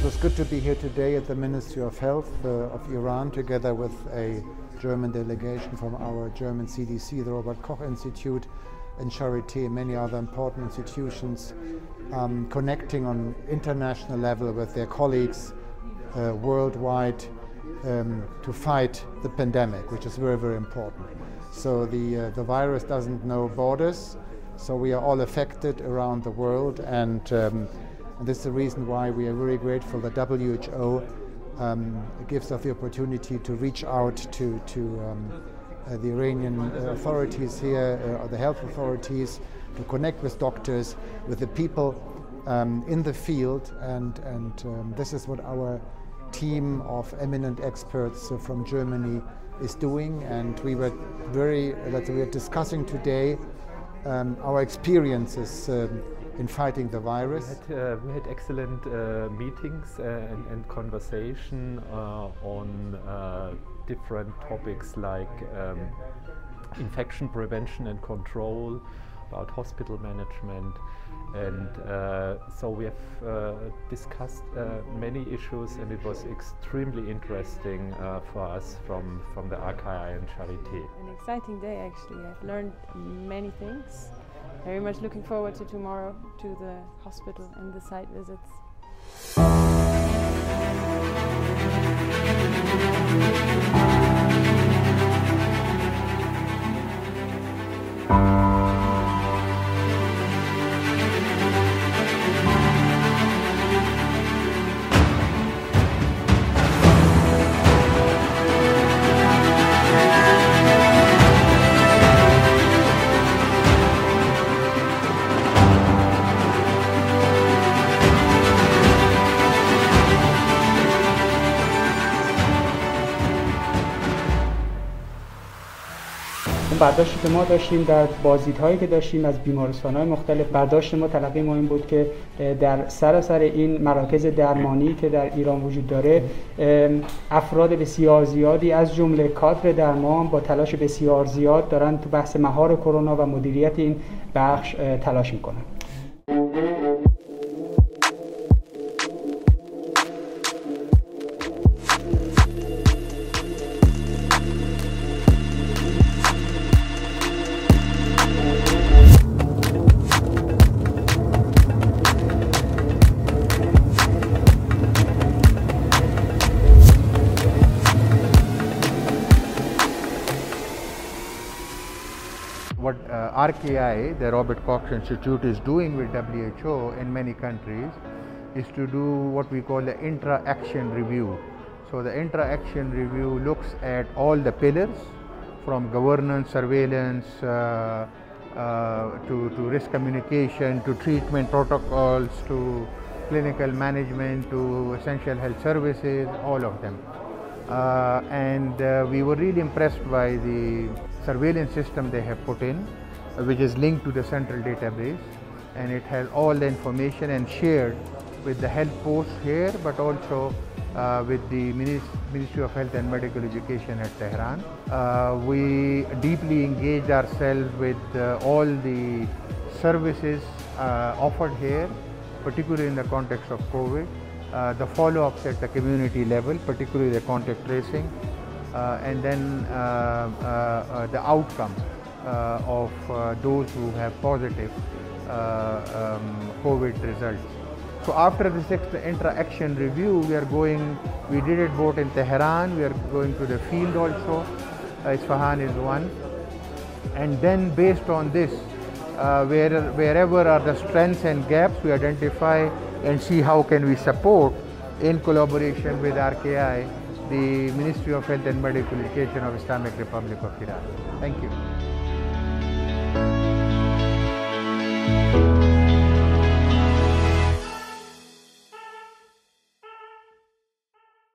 good to be here today at the Ministry of Health uh, of Iran together with a German delegation from our German CDC, the Robert Koch Institute, and Charité and many other important institutions um, connecting on international level with their colleagues uh, worldwide um, to fight the pandemic, which is very, very important. So the, uh, the virus doesn't know borders, so we are all affected around the world, and, um, and this is the reason why we are very grateful that WHO um, gives us the opportunity to reach out to, to um, uh, the Iranian uh, authorities here, uh, the health authorities, to connect with doctors, with the people um, in the field, and, and um, this is what our team of eminent experts from Germany is doing. And we were very, that we are discussing today um, our experiences um, in fighting the virus. We had, uh, we had excellent uh, meetings uh, and, and, conversation uh, on uh, different topics like um, infection prevention and control, about hospital management, and uh, so we have uh, discussed uh, many issues and it was extremely interesting uh, for us from, from the RKI and Charité. An exciting day actually. I've learned many things. Very much looking forward to tomorrow to the hospital and the site visits. برداشتی که ما داشتیم در بازدیدهایی که داشتیم از بیمارستان های مختلف برداشت ما تلقی ما این بود که در سراسر این مراکز درمانی که در ایران وجود داره افراد بسیار زیادی از جمله کادر درمان با تلاش بسیار زیاد دارن تو بحث مهار کرونا و مدیریت این بخش تلاش می‌کنن. RKI, the Robert Koch Institute, is doing with WHO in many countries is to do what we call the intra-action review. So the intra-action review looks at all the pillars from governance, surveillance, uh, uh, to, to risk communication, to treatment protocols, to clinical management, to essential health services, all of them. Uh, and uh, we were really impressed by the surveillance system they have put in, which is linked to the central database. And it has all the information and shared with the health post here but also uh, with the Ministry of Health and Medical Education at Tehran. Uh, we deeply engaged ourselves with uh, all the services uh, offered here, particularly in the context of COVID, uh, the follow-ups at the community level, particularly the contact tracing, uh, and then the outcome of those who have positive um, COVID results. So after the sixth intra-action review, we are going, we did it both in Tehran, we are going to the field also, uh, Isfahan is one. And then based on this, uh, where, wherever are the strengths and gaps, we identify and see how can we support in collaboration with RKI, the Ministry of Health and Medical Education of Islamic Republic of Iran. Thank you.